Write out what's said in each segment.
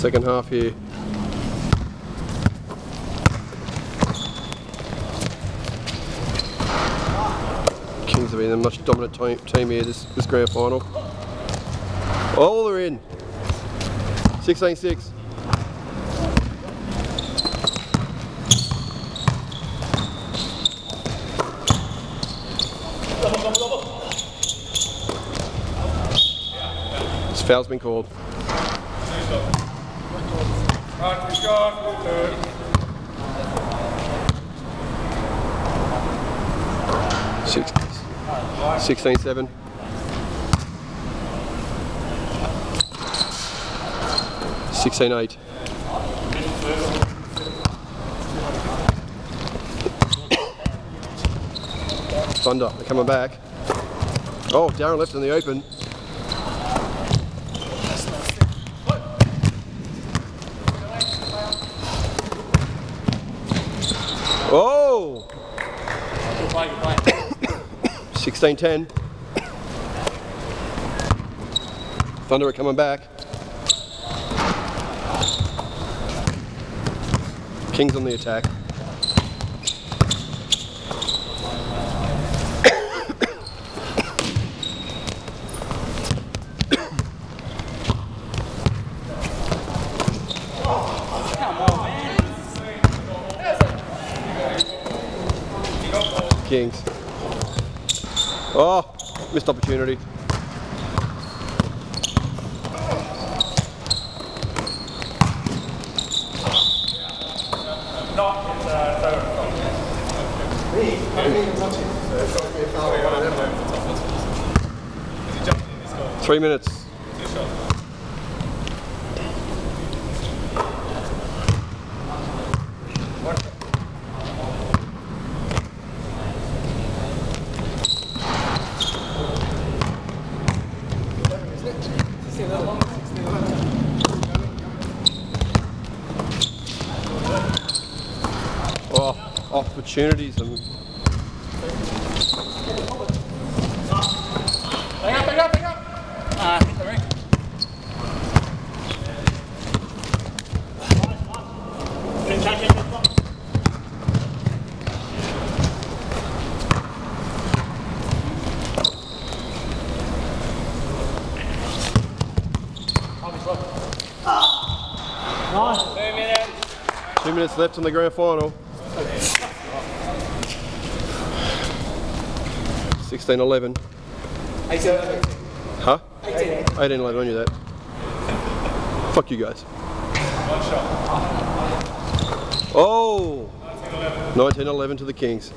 Second half here. Kings have been a much dominant team, here this, this grand final. Oh, they're in. 16-6. This foul's been called. Six, 16 7. Sixteen eight. Thunder, they're coming back. Oh, Darren left in the open. Oh! 16-10. Thunder are coming back. Kings on the attack. Kings. Oh, missed opportunity. Three minutes. Oh, opportunities. And two minutes left in the grand final. 16 11. Huh? 18 11, I knew that. Fuck you guys. One shot. Oh! 19 11 to the Kings.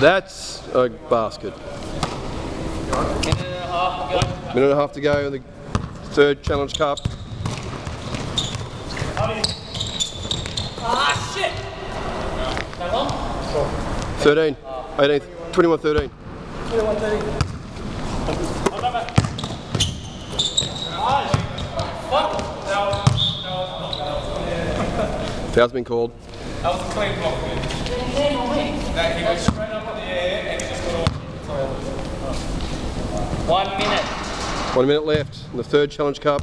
That's a basket. Minute and a half to go. Minute and a half to go in the third Challenge Cup. Ah, shit! How long? 13, 18, 21 13. Foul's been called. That was a clean block, man. That he went straight up in the air and he just got off. One minute. One minute left in the third Challenge Cup.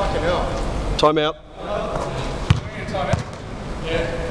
Fucking hell. Timeout. Give me a time out. Yeah.